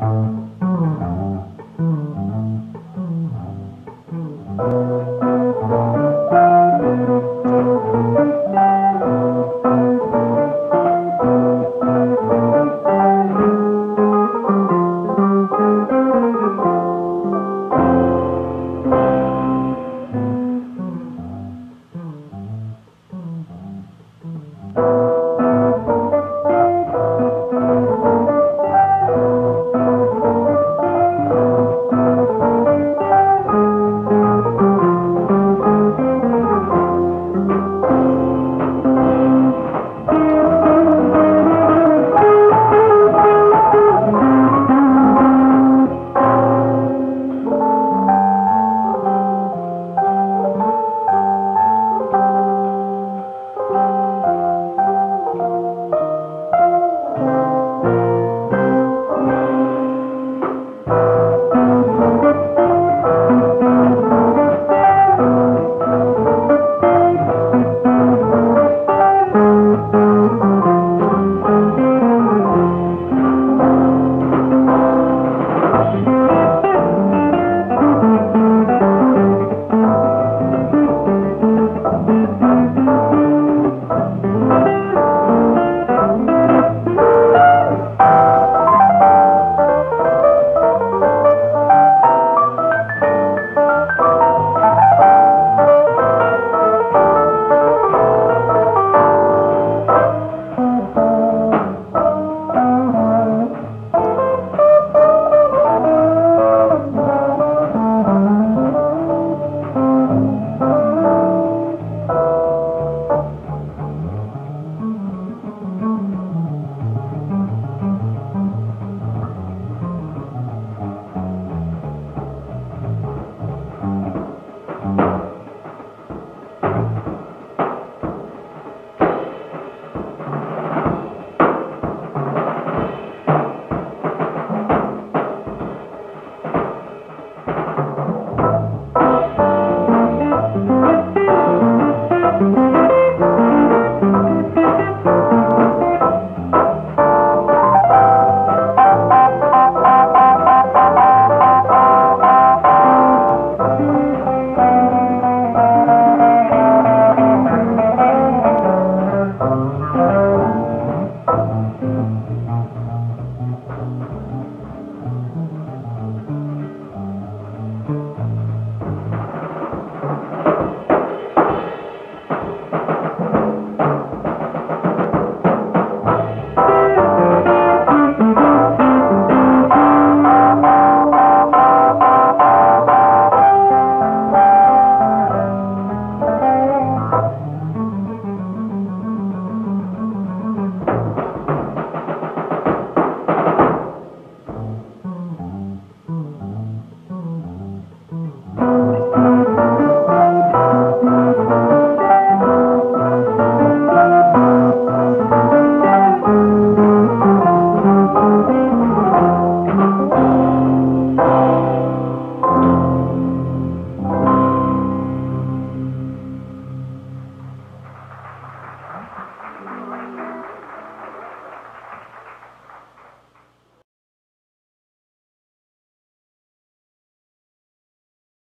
Uh,